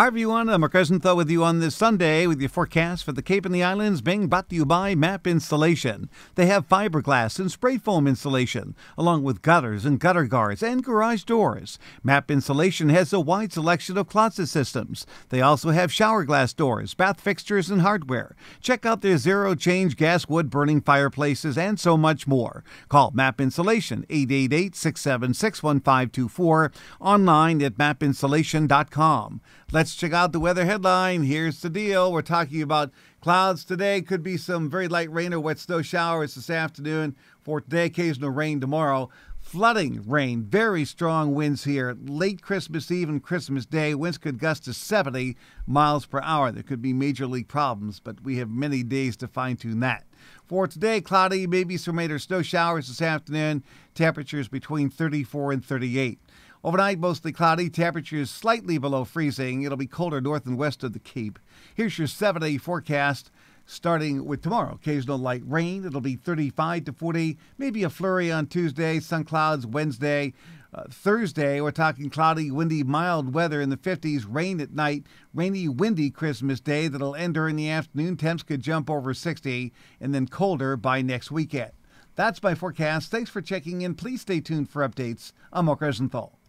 Hi everyone, I'm Mark with you on this Sunday with your forecast for the Cape and the Islands being brought to you by MAP Installation. They have fiberglass and spray foam insulation, along with gutters and gutter guards and garage doors. MAP Installation has a wide selection of closet systems. They also have shower glass doors, bath fixtures, and hardware. Check out their zero change gas wood burning fireplaces and so much more. Call MAP Installation 888 676 1524 online at mapinstallation.com. Let's check out the weather headline. Here's the deal. We're talking about clouds today. Could be some very light rain or wet snow showers this afternoon. For today, occasional rain tomorrow. Flooding rain, very strong winds here. Late Christmas Eve and Christmas Day, winds could gust to 70 miles per hour. There could be major league problems, but we have many days to fine tune that. For today, cloudy, maybe some rain or snow showers this afternoon. Temperatures between 34 and 38. Overnight, mostly cloudy, temperatures slightly below freezing. It'll be colder north and west of the Cape. Here's your seven day forecast. Starting with tomorrow, occasional light rain. It'll be 35 to 40, maybe a flurry on Tuesday, sun clouds Wednesday. Uh, Thursday, we're talking cloudy, windy, mild weather in the 50s, rain at night, rainy, windy Christmas Day that'll end during the afternoon. Temps could jump over 60 and then colder by next weekend. That's my forecast. Thanks for checking in. Please stay tuned for updates. I'm Mark Rosenthal.